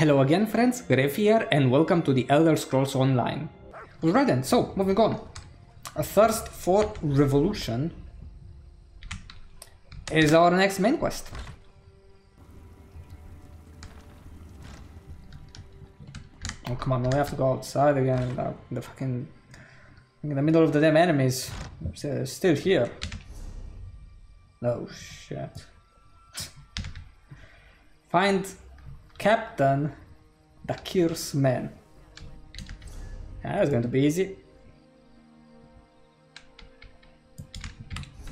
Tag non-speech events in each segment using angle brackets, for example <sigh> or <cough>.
Hello again friends, Gref here and welcome to the Elder Scrolls Online. Alright then, so moving on. A Thirst for Revolution is our next main quest. Oh come on, now we have to go outside again. The, fucking in the middle of the damn enemies. They're uh, still here. Oh shit. Find Captain Dakir's men. Yeah, that's going to be easy.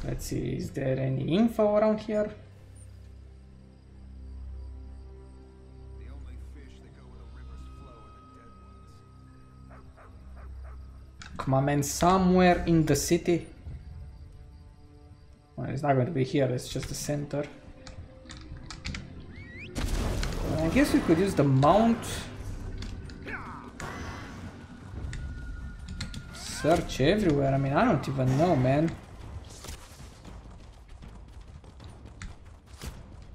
Let's see, is there any info around here? Come on, man, somewhere in the city. Well, it's not going to be here, it's just the center. Guess we could use the mount. Search everywhere, I mean, I don't even know, man.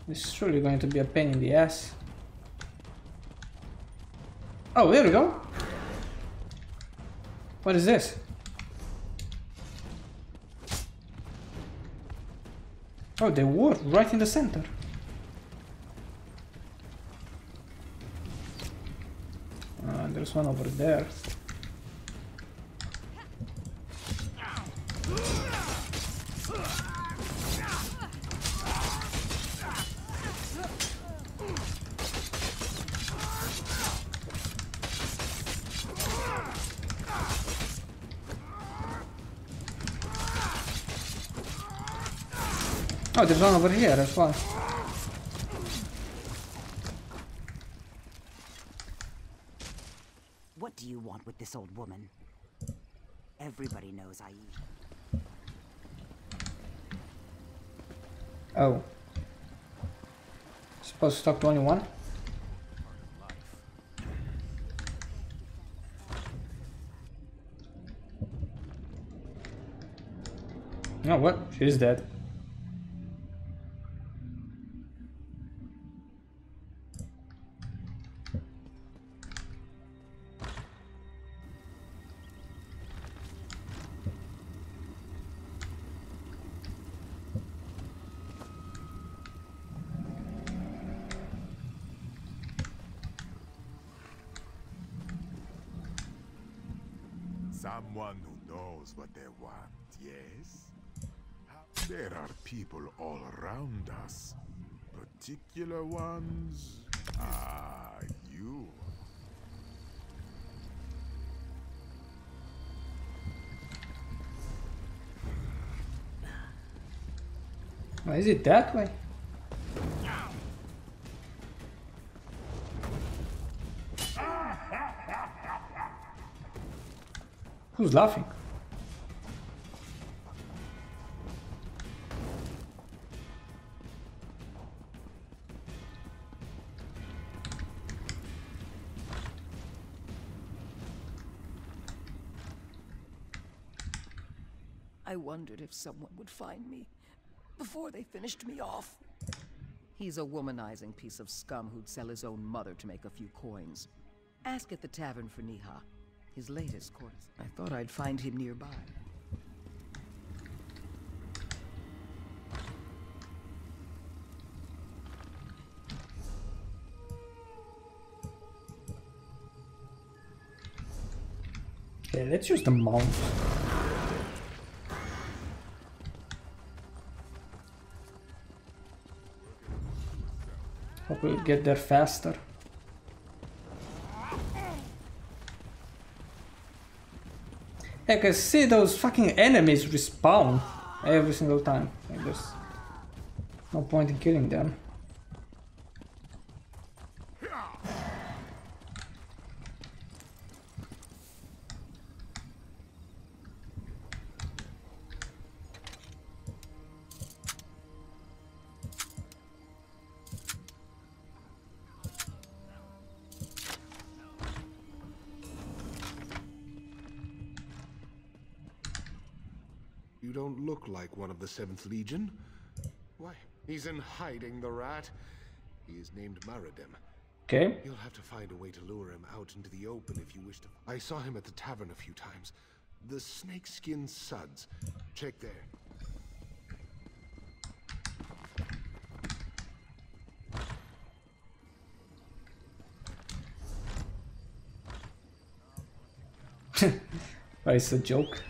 This is surely going to be a pain in the ass. Oh, there we go. What is this? Oh, they were right in the center. One over there. Oh, there's one over here as well. What do you want with this old woman? Everybody knows I eat. Oh. Supposed to talk to only one? No, what? She's dead. Someone who knows what they want, yes? There are people all around us. Particular ones? Ah, you. Why is it that way? Who's laughing? I wondered if someone would find me before they finished me off. He's a womanizing piece of scum who'd sell his own mother to make a few coins. Ask at the tavern for Niha. His latest course. I thought I'd find him nearby. Okay, let's use the mount. Hope we'll get there faster. Yeah, can see those fucking enemies respawn every single time. Like there's no point in killing them. You don't look like one of the 7th Legion. Why, he's in hiding, the rat. He is named Maradim. Okay. You'll have to find a way to lure him out into the open if you wish to. I saw him at the tavern a few times. The snakeskin suds. Check there. <laughs> It's a joke.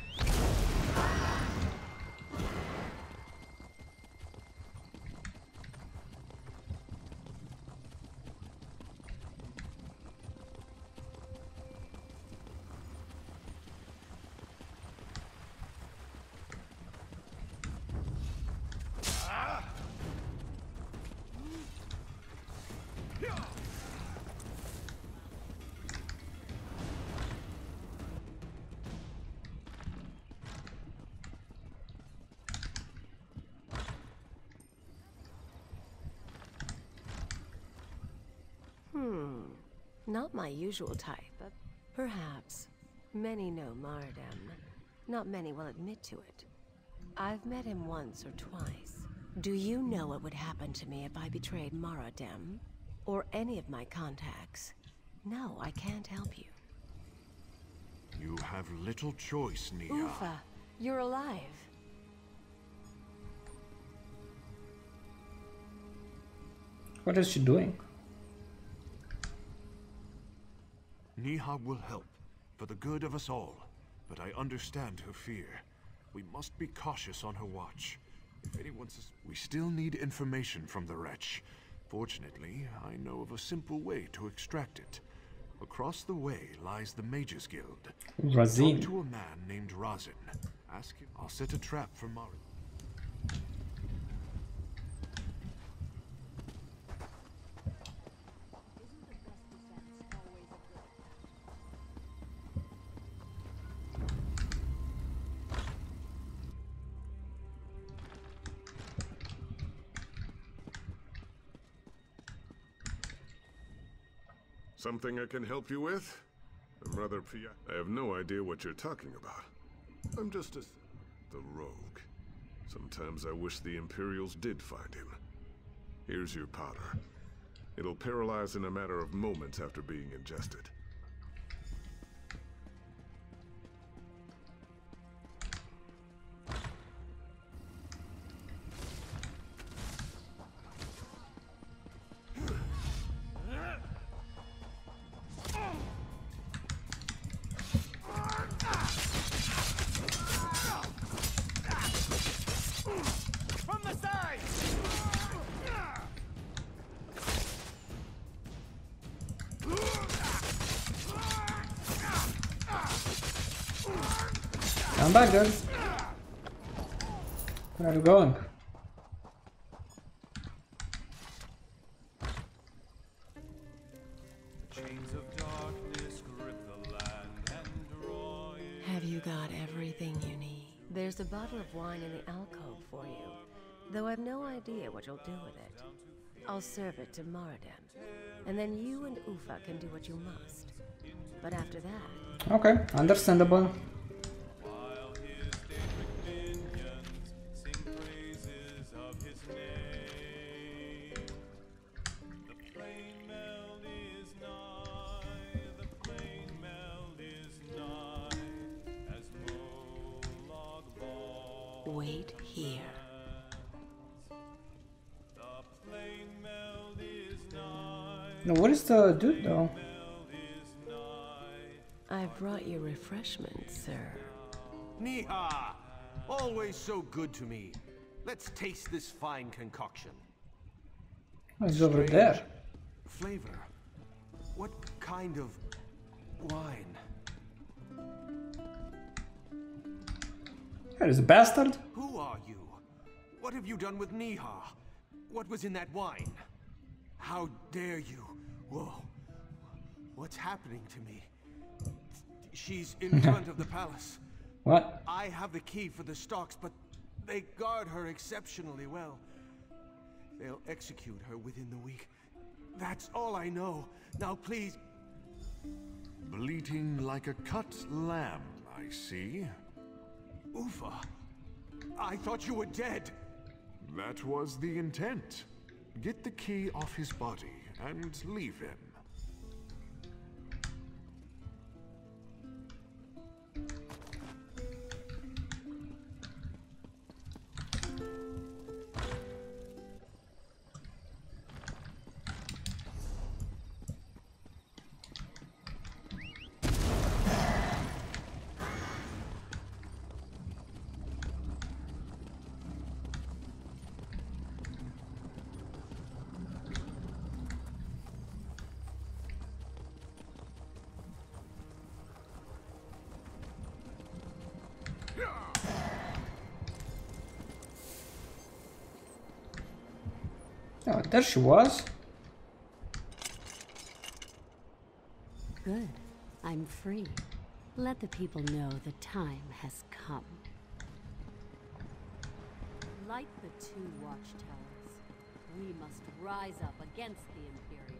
Not my usual type, but perhaps. Many know Mardem. Not many will admit to it. I've met him once or twice. Do you know what would happen to me if I betrayed Maradem? Or any of my contacts? No, I can't help you. You have little choice, Nia. Ufa, you're alive. What is she doing? Niha will help, for the good of us all. But I understand her fear. We must be cautious on her watch. If anyone sus- We still need information from the wretch. Fortunately, I know of a simple way to extract it. Across the way lies the Mages Guild. Talk Razin. to a man named Razin. Ask him. I'll set a trap for Mari. Something I can help you with? I'm rather pia- I have no idea what you're talking about. I'm just a... the rogue. Sometimes I wish the Imperials did find him. Here's your powder. It'll paralyze in a matter of moments after being ingested. Come back, guys. Where are you going? Chains of darkness grip the land and draw it. Have you got everything you need? There's a bottle of wine in the alcove for you, though I've no idea what you'll do with it. I'll serve it to Maradem, and then you and Ufa can do what you must. But after that, Okay, understandable. Wait here. The plain meld is nigh, Now, what is the dude though? meld is nigh. I've brought you refreshments, sir. Niha! Always so good to me. Let's taste this fine concoction. Oh, he's over there. Flavor. What kind of wine? There is a bastard. Who are you? What have you done with Niha? What was in that wine? How dare you? Whoa. What's happening to me? She's in <laughs> front of the palace. What? I have the key for the stocks, but they guard her exceptionally well. They'll execute her within the week. That's all I know. Now, please, Bleating like a cut lamb, I see. Ufa. I thought you were dead. That was the intent. Get the key off his body, and leave him. Oh, there she was. Good. I'm free. Let the people know the time has come. Like the two watchtowers, we must rise up against the Imperials.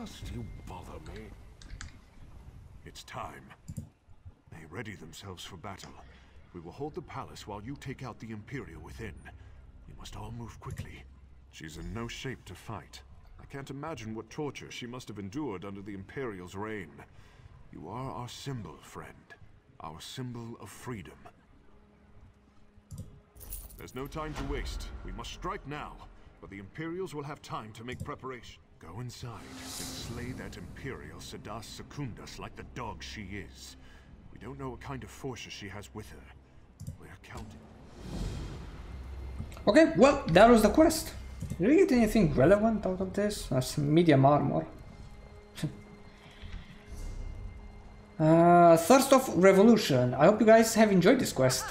Must you bother me? It's time. They ready themselves for battle. We will hold the palace while you take out the Imperial within. You must all move quickly. She's in no shape to fight. I can't imagine what torture she must have endured under the Imperial's reign. You are our symbol, friend. Our symbol of freedom. There's no time to waste. We must strike now, but the Imperials will have time to make preparation. Go inside and slay that Imperial Sedas Secundus like the dog she is. We don't know what kind of forces she has with her. We're counting. Okay, well, that was the quest. Did we get anything relevant out of this? Some medium armor. <laughs> uh, Thirst of Revolution. I hope you guys have enjoyed this quest.